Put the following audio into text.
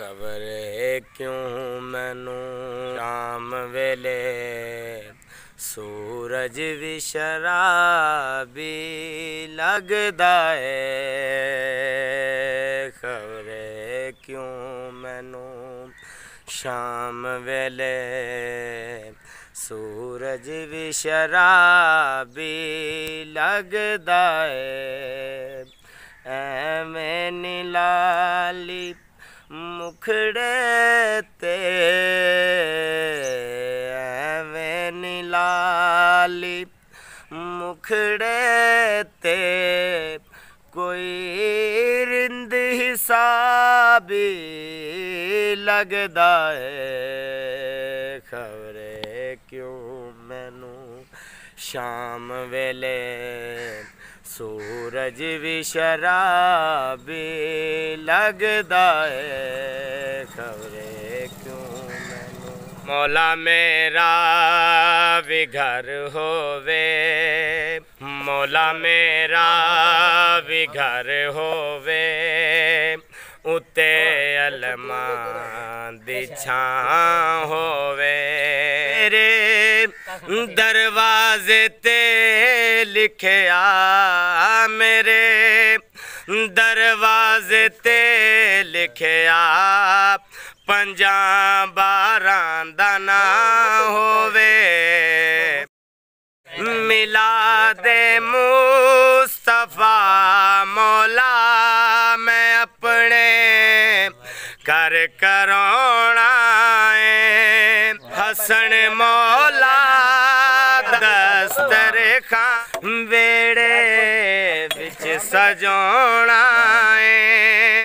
ਖਬਰ ਏ ਕਿਉਂ ਮੈਨੂੰ ਸ਼ਾਮ ਵੇਲੇ? ਸੂਰਜ ਵੀ ਸ਼ਰਾਬੀ ਲੱਗਦਾ ਏ। ਖਬਰ ਏ ਕਿਉਂ ਮੈਨੂੰ ਸ਼ਾਮ ਵੇਲੇ? ਸੂਰਜ ਵੀ ਸ਼ਰਾਬੀ ਲੱਗਦਾ ਏ। ਮੁਖੜੇ ਤੇ ਐਵੇਂ ਨਿਲਾਲੀ। ਮੁਖੜੇ ਤੇ ਕੋਈ ਰਿੰਦ ਹਿਸਾਬ ਲੱਗਦਾ ਏ ਖਬਰੇ। शाम वेले, सूरज भी शराबी लगदा है। खबरे क्यों मौला मेरा भी घर होवे, मौला मेरा भी घर होवे। उते अलमा दी होवे। रे दरवाजे ते लिखे आ मेरे। दरवाजे ते लिखे आ। पंजा बार दाना होवे। मिला दे मुस्तफ़ा मौला, मैं अपने कर करोना हसन मौ ਦਸਤਰਖਾਂ ਵੇੜੇ ਵਿੱਚ ਸਜਾਉਣਾ ਏ।